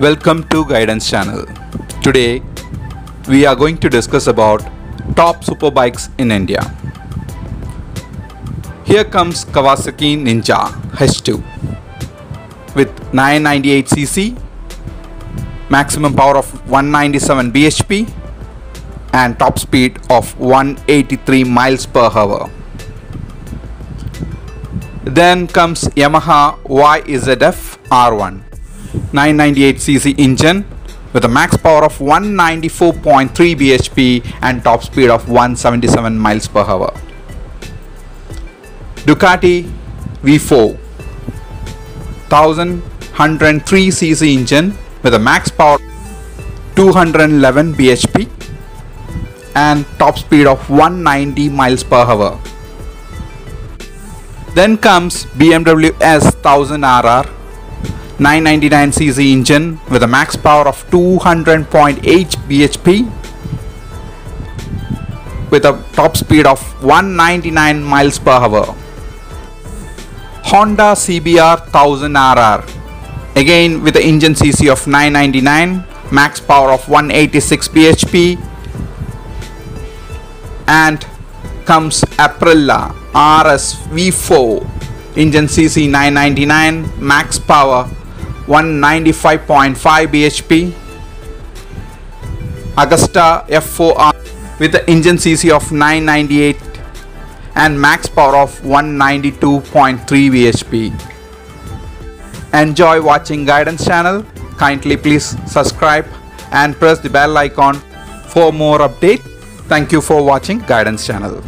Welcome to Guidance channel. Today we are going to discuss about top superbikes in India. Here comes Kawasaki Ninja H2 with 998cc, maximum power of 197 bhp and top speed of 183 miles per hour. Then comes Yamaha YZF R1 998cc engine with a max power of 194.3 bhp and top speed of 177 miles per hour. Ducati V4 1103cc engine with a max power 211 bhp and top speed of 190 miles per hour. Then comes BMW S1000RR 999cc engine with a max power of 200.8 bhp with a top speed of 199 miles per hour. Honda CBR 1000RR again with the engine cc of 999 max power of 186 bhp and comes Aprilia RS V4 engine cc 999 max power 195.5 bhp Agusta F4R with the engine cc of 998 and max power of 192.3 bhp enjoy watching guidance channel. Kindly please subscribe and press the bell icon for more update. Thank you for watching guidance channel